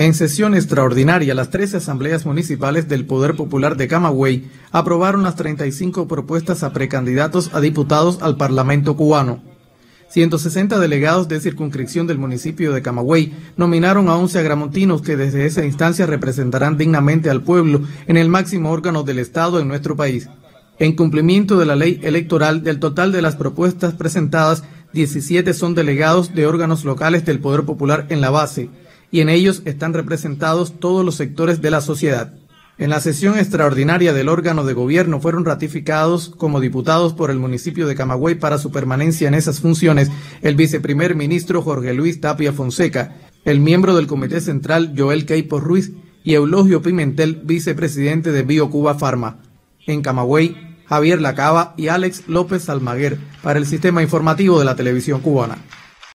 En sesión extraordinaria, las 13 asambleas municipales del Poder Popular de Camagüey aprobaron las 35 propuestas a precandidatos a diputados al Parlamento cubano. 160 delegados de circunscripción del municipio de Camagüey nominaron a 11 agramontinos que desde esa instancia representarán dignamente al pueblo en el máximo órgano del Estado en nuestro país. En cumplimiento de la ley electoral, del total de las propuestas presentadas, 17 son delegados de órganos locales del Poder Popular en la base, y en ellos están representados todos los sectores de la sociedad. En la sesión extraordinaria del órgano de gobierno fueron ratificados como diputados por el municipio de Camagüey para su permanencia en esas funciones el viceprimer ministro Jorge Luis Tapia Fonseca, el miembro del Comité Central Joel Queipo Ruiz y Eulogio Pimentel, vicepresidente de BioCuba Pharma. En Camagüey, Javier Lacaba y Alex López Almaguer para el Sistema Informativo de la Televisión Cubana.